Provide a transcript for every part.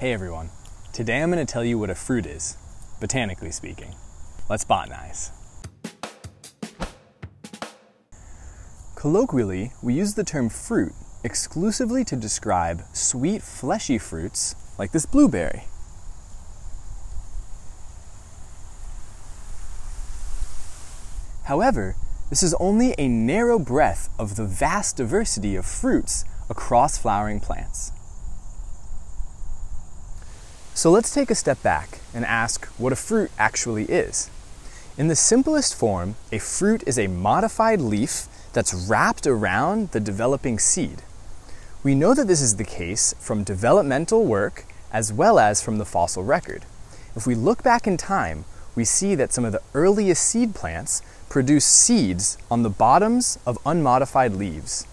Hey everyone, today I'm going to tell you what a fruit is, botanically speaking. Let's botanize. Colloquially, we use the term fruit exclusively to describe sweet, fleshy fruits like this blueberry. However, this is only a narrow breadth of the vast diversity of fruits across flowering plants. So let's take a step back and ask what a fruit actually is. In the simplest form, a fruit is a modified leaf that's wrapped around the developing seed. We know that this is the case from developmental work as well as from the fossil record. If we look back in time, we see that some of the earliest seed plants produce seeds on the bottoms of unmodified leaves.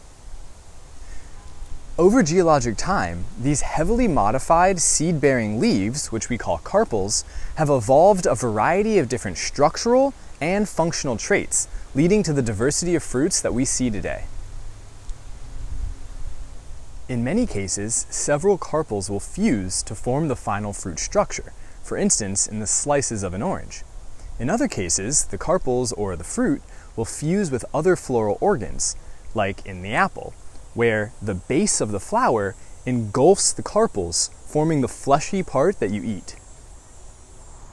Over geologic time, these heavily modified seed-bearing leaves, which we call carpels, have evolved a variety of different structural and functional traits, leading to the diversity of fruits that we see today. In many cases, several carpels will fuse to form the final fruit structure, for instance, in the slices of an orange. In other cases, the carpels or the fruit will fuse with other floral organs, like in the apple, where the base of the flower engulfs the carpels, forming the fleshy part that you eat.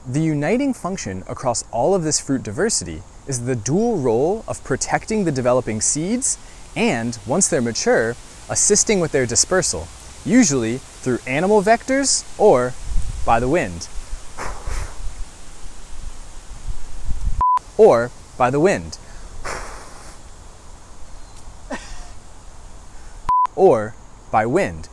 The uniting function across all of this fruit diversity is the dual role of protecting the developing seeds and, once they're mature, assisting with their dispersal, usually through animal vectors or by the wind. Or by the wind. Or by wind.